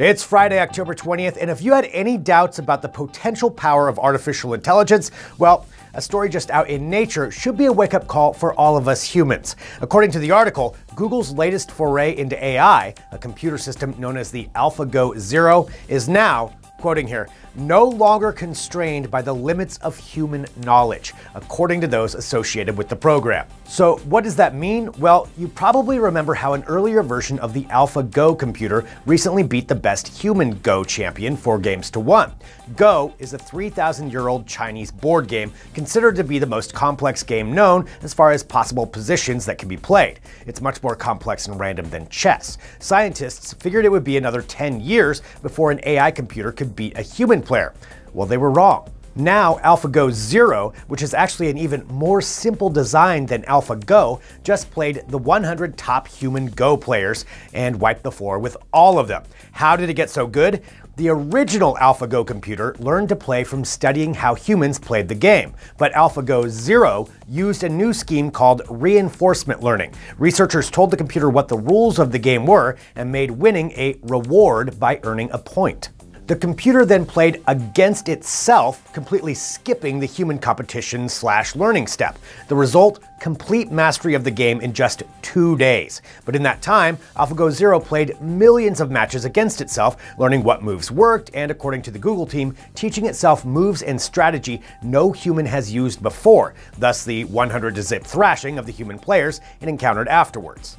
It's Friday, October 20th, and if you had any doubts about the potential power of artificial intelligence, well, a story just out in Nature should be a wake up call for all of us humans. According to the article, Google's latest foray into AI, a computer system known as the AlphaGo Zero, is now quoting here, no longer constrained by the limits of human knowledge, according to those associated with the program. So, what does that mean? Well, you probably remember how an earlier version of the AlphaGo computer recently beat the best human Go champion four games to one. Go is a 3,000 year old Chinese board game considered to be the most complex game known as far as possible positions that can be played. It's much more complex and random than chess. Scientists figured it would be another 10 years before an AI computer could beat a human player. Well, they were wrong. Now, AlphaGo Zero, which is actually an even more simple design than AlphaGo, just played the 100 top human Go players and wiped the floor with all of them. How did it get so good? The original AlphaGo computer learned to play from studying how humans played the game, but AlphaGo Zero used a new scheme called reinforcement learning. Researchers told the computer what the rules of the game were and made winning a reward by earning a point. The computer then played against itself, completely skipping the human competition slash learning step. The result, complete mastery of the game in just two days. But in that time, AlphaGo Zero played millions of matches against itself, learning what moves worked, and according to the Google team, teaching itself moves and strategy no human has used before, thus the 100 to zip thrashing of the human players it encountered afterwards.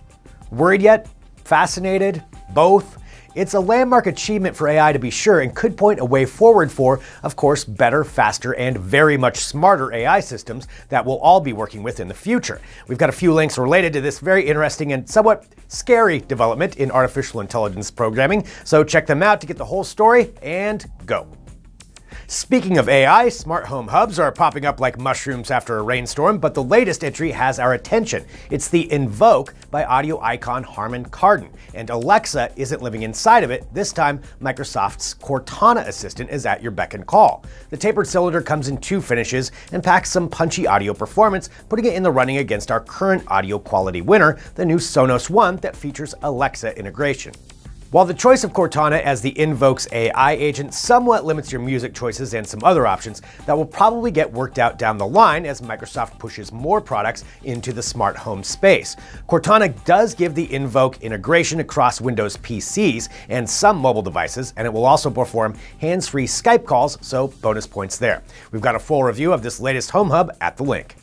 Worried yet? Fascinated? Both? It's a landmark achievement for AI to be sure and could point a way forward for, of course, better, faster, and very much smarter AI systems that we'll all be working with in the future. We've got a few links related to this very interesting and somewhat scary development in artificial intelligence programming, so check them out to get the whole story and go. Speaking of AI, smart home hubs are popping up like mushrooms after a rainstorm, but the latest entry has our attention. It's the Invoke by audio icon Harman Kardon, and Alexa isn't living inside of it. This time, Microsoft's Cortana assistant is at your beck and call. The tapered cylinder comes in two finishes and packs some punchy audio performance, putting it in the running against our current audio quality winner, the new Sonos One that features Alexa integration. While the choice of Cortana as the Invoke's AI agent somewhat limits your music choices and some other options, that will probably get worked out down the line as Microsoft pushes more products into the smart home space. Cortana does give the Invoke integration across Windows PCs and some mobile devices, and it will also perform hands-free Skype calls, so bonus points there. We've got a full review of this latest home hub at the link.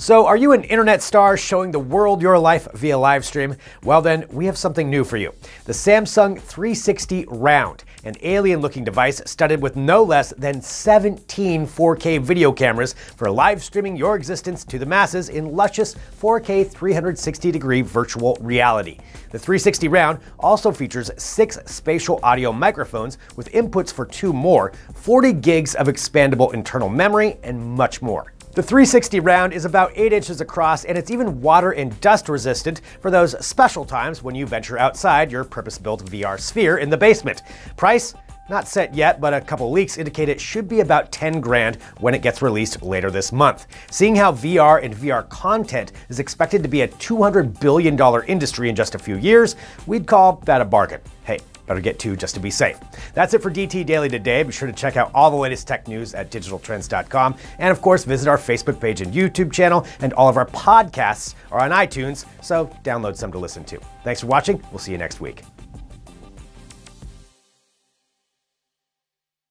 So, are you an internet star showing the world your life via live stream? Well, then, we have something new for you the Samsung 360 Round, an alien looking device studded with no less than 17 4K video cameras for live streaming your existence to the masses in luscious 4K 360 degree virtual reality. The 360 Round also features six spatial audio microphones with inputs for two more, 40 gigs of expandable internal memory, and much more. The 360 round is about 8 inches across and it's even water and dust resistant for those special times when you venture outside your purpose-built VR sphere in the basement. Price? Not set yet, but a couple leaks indicate it should be about 10 grand when it gets released later this month. Seeing how VR and VR content is expected to be a $200 billion industry in just a few years, we'd call that a bargain. Hey, better get two just to be safe. That's it for DT Daily today. Be sure to check out all the latest tech news at digitaltrends.com. And of course, visit our Facebook page and YouTube channel. And all of our podcasts are on iTunes, so download some to listen to. Thanks for watching. We'll see you next week.